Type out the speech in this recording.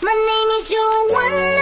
My name is Joanna,